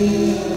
Deus.